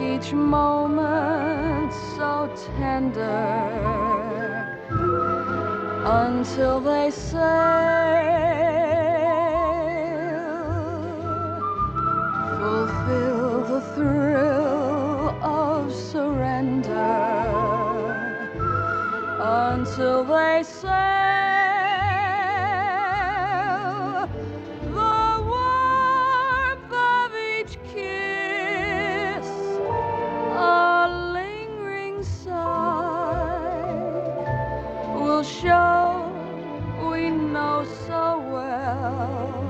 each moment so tender until they sail. Fulfill the thrill of surrender until they sail. Show we know so well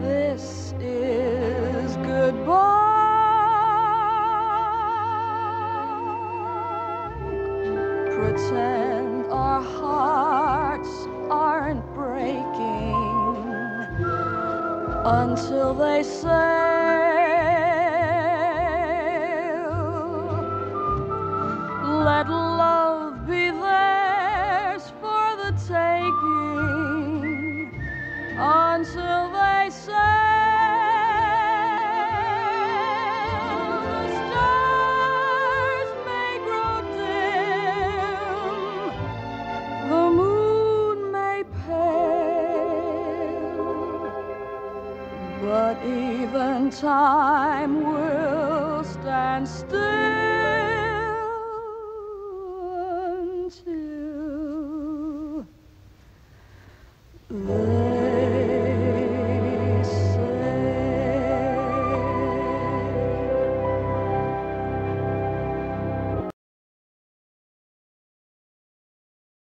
this is goodbye. Pretend our hearts aren't breaking until they sail. Let the moon may pale, but even time will stand still